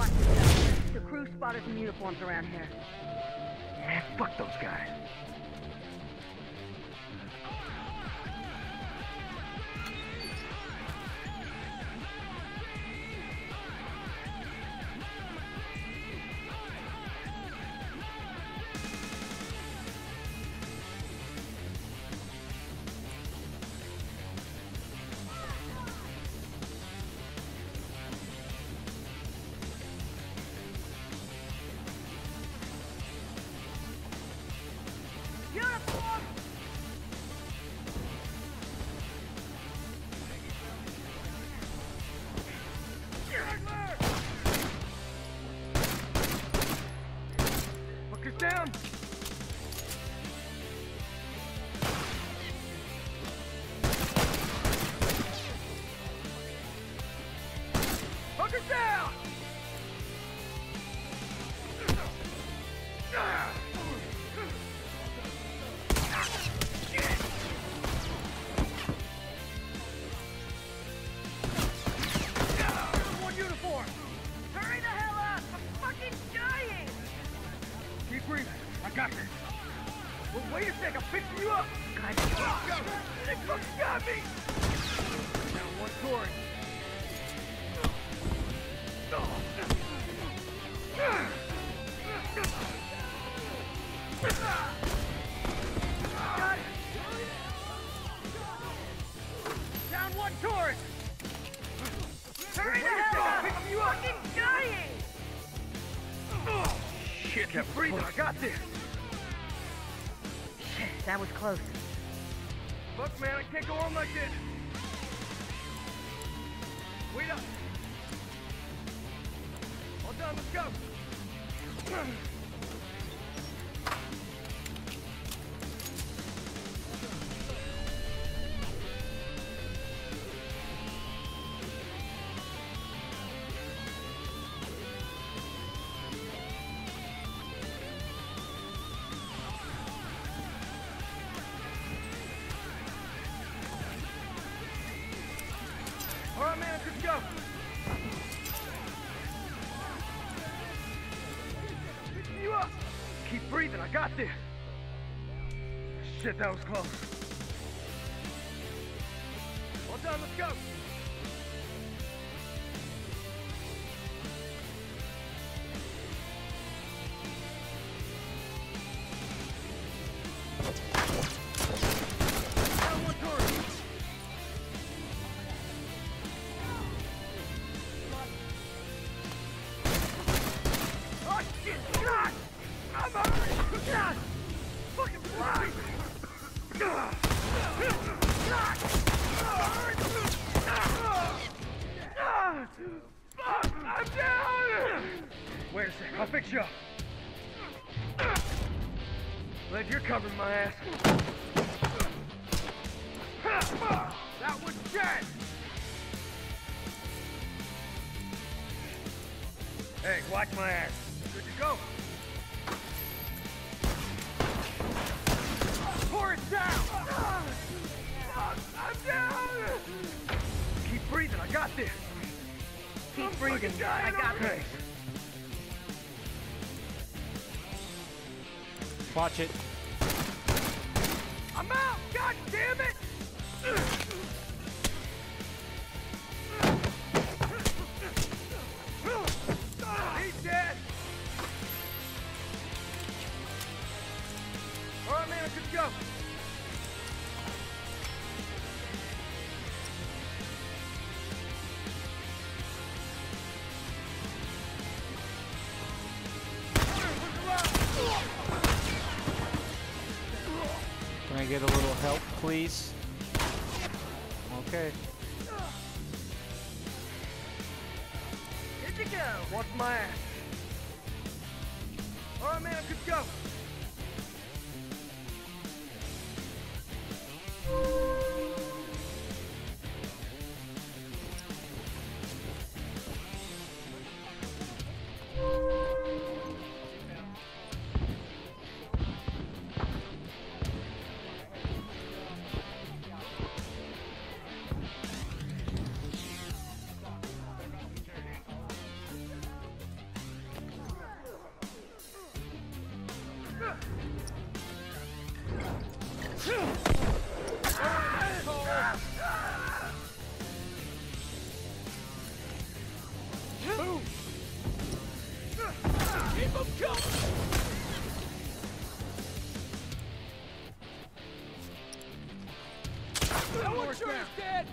Watch. The crew spotted some uniforms around here. Man, fuck those guys. Down! Fuckers down! Wait a sec. I'm fixing you up. God, They fucking got me. Down one. Got it. Down one Tory. hurry the hell! I'm you fucking dying! Shit, keep breathing. I got this. That was close. Look, man, I can't go on like this. Wait up. All done, let's go. breathing. I got this. Shit, that was close. All done. Let's go. Wait a I'll fix you up. Glad you're covering my ass. That was dead! Hey, watch my ass. Good to go. Pour it down! I'm down! Keep breathing, I got this. Keep I'm breathing. I got this. Watch it. I'm out! God damn it! I get a little help, please? Okay. Good to go. Watch my ass. All right, man, good to go. Someone shoot his dead.